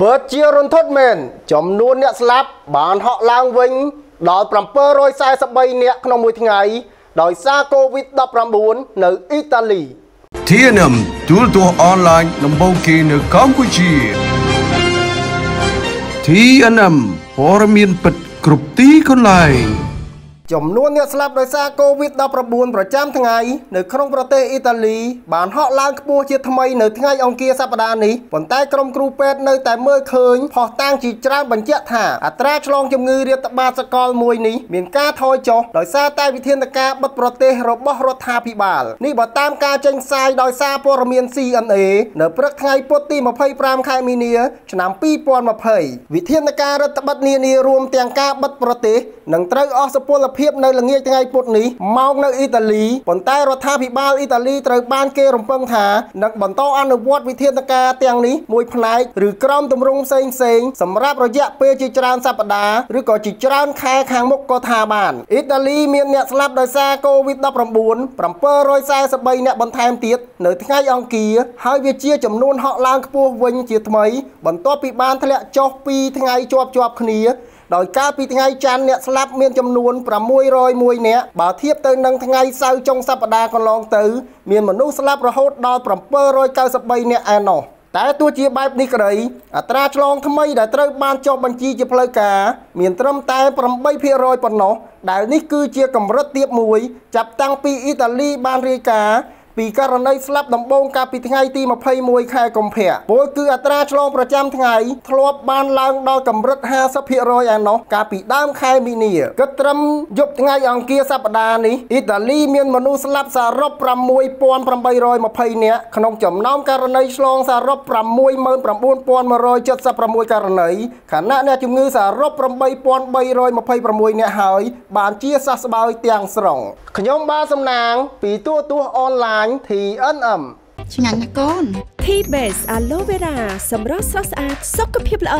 ពិតជារន្ធត់មែនចំនួនអ្នកស្លាប់បានហក់ឡើងវិញដល់743នាក់ក្នុងមួយថ្ងៃ ដោយសារ COVID-19 នៅអ៊ីតាលី TNM ទូរទស្សន៍អនឡាញដំបូងគេនៅកម្ពុជា TNM ព័ត៌មានពិតគ្រប់ទីកន្លែង ចំនួនអ្នកស្លាប់ដោយសារ COVID-19 ប្រចាំថ្ងៃនៅក្នុងប្រទេសអ៊ីតាលីបានហក់ឡើងខ្ពស់ជាថ្មីនៅថ្ងៃអង្គារសប្តាហ៍នេះប៉ុន្តែក្រុមគ្រូពេទ្យនៅតែមើលឃើញផុសតាងជាច្រើនបញ្ជាក់ថាអត្រាឆ្លងជំងឺរាតត្បាតសកលមួយនេះមានការថយចុះដោយសារតែវិធានការបិទប្រទេសរបស់រដ្ឋាភិបាលនេះបើតាមការចេញផ្សាយដោយសារព័ត៌មាន CNA នៅព្រឹកថ្ងៃពុធទី25ខែមីនា ឆ្នាំ2020វិធានការរដ្ឋបិទនានារួមទាំងការបិទប្រទេសនឹងត្រូវអស់សុពលភាពនៅល្ងាចថ្ងៃពុធនេះមកនៅអ៊ីតាលីប៉ុន្តែរដ្ឋាភិបាលអ៊ីតាលីត្រូវបានគេរំពឹងថានឹងបន្តអនុវត្តវិធានការទាំងនេះមួយផ្នែកឬក្រមទម្រង់ផ្សេងផ្សេងសម្រាប់រយៈពេលជាច្រើនសប្តាហ៍ឬក៏ជាច្រើនខែខាងមុខក៏ថាបានអ៊ីតាលីមានអ្នកស្លាប់ដោយសារ COVID-19 743អ្នកបន្ថែមទៀតនៅថ្ងៃអង្គារហើយវាជាចំនួនហក់ឡើងខ្ពស់វិញជាថ្មី បន្ទាប់ពីបានធ្លាក់ចុះ2ថ្ងៃជាប់ជាប់គ្នា ដោយកាលពីថ្ងៃច័ន្ទអ្នកស្លាប់មានចំនួន601នាក់បើធៀបទៅនឹងថ្ងៃសៅរ៍ចុងសប្តាហ៍កន្លងទៅ មានមនុស្សស្លាប់រហូតដល់793នាក់ឯណោះតែទោះជាបែបនេះក្តីអត្រាឆ្លងថ្មីដែលត្រូវបានចុះបញ្ជីជាផ្លូវការមានត្រឹមតែ8%ប៉ុណ្ណោះដែលនេះគឺជាកម្រិតទាបមួយ ចាប់តាំងពីអ៊ីតាលីបានរាយការណ៍ ពីករណីស្លាប់ដំបូងកាលពីថ្ងៃទី21ខែកុម្ភៈពលគឺអត្រាឆ្លងប្រចាំថ្ងៃធ្លាប់បានឡើងដល់កម្រិត50%ឯណោះកាលពីដើមខែមីនាគិតត្រឹមយប់ថ្ងៃអង្គារសប្តាហ៍នេះអ៊ីតាលីមានមនុស្សស្លាប់សរុប6820នាក់ក្នុងចំណោមករណីឆ្លងសរុប69176ករណីខណៈអ្នកជំងឺសរុប8326នាក់ហើយបានជាសះស្បើយទាំងស្រុងខ្ញុំបាទសំណាង ពីទូរទស្សន៍អនឡាញ TNM ឆ្ងាញ់ណាស់កូន T-Base Aloe Vera សម្រស់ស្រស់ស្អាតសុខភាពល្អ